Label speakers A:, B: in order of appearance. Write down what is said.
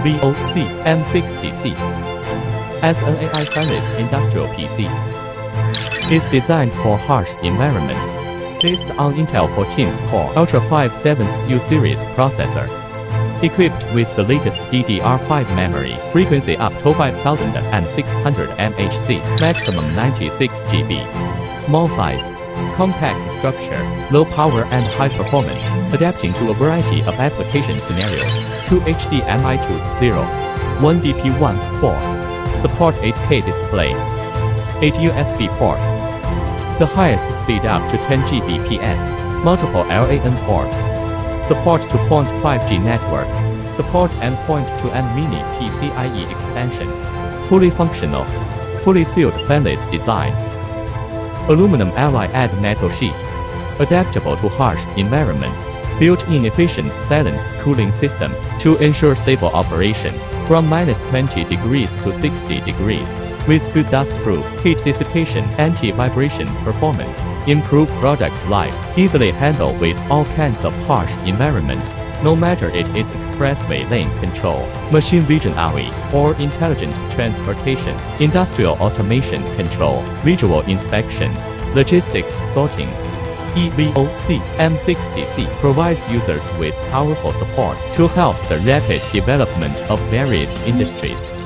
A: EVOC M60C as an AI-friendly industrial PC. It's designed for harsh environments, based on Intel 14th Core Ultra 5 7th U series processor. Equipped with the latest DDR5 memory, frequency up to 5600 MHz, maximum 96 GB. Small size, compact structure, low power and high performance, adapting to a variety of application scenarios. 2 HDMI 2.0, 1 DP1 4, support 8K display, 8 USB ports, the highest speed up to 10 Gbps, multiple LAN ports, support to 0.5G network, support endpoint to N mini PCIe expansion, fully functional, fully sealed fanless design, aluminum alloy add metal sheet, adaptable to harsh environments, built-in efficient silent cooling system to ensure stable operation. From minus 20 degrees to 60 degrees with good dust-proof, heat dissipation, anti-vibration performance, improve product life, easily handle with all kinds of harsh environments, no matter it is expressway lane control, machine vision AOI, or intelligent transportation, industrial automation control, visual inspection, logistics sorting, EVOC M60C provides users with powerful support to help the rapid development of various industries.